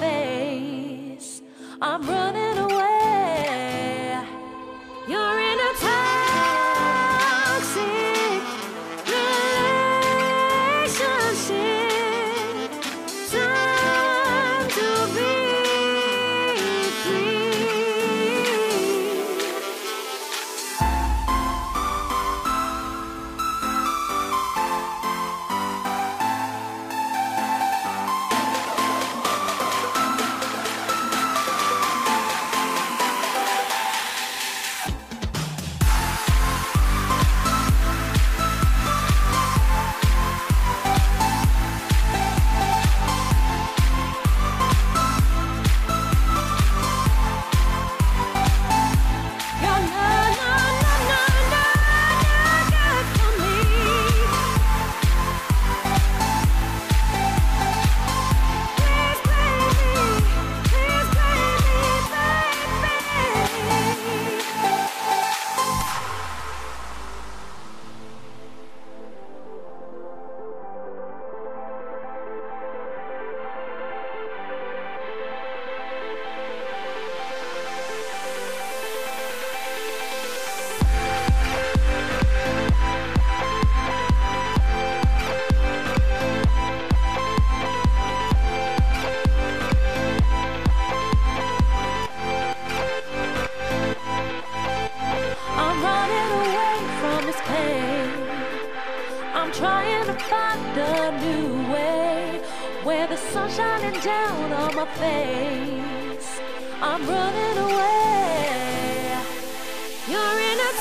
face. I'm running. pain. I'm trying to find a new way where the sun's shining down on my face. I'm running away. You're in a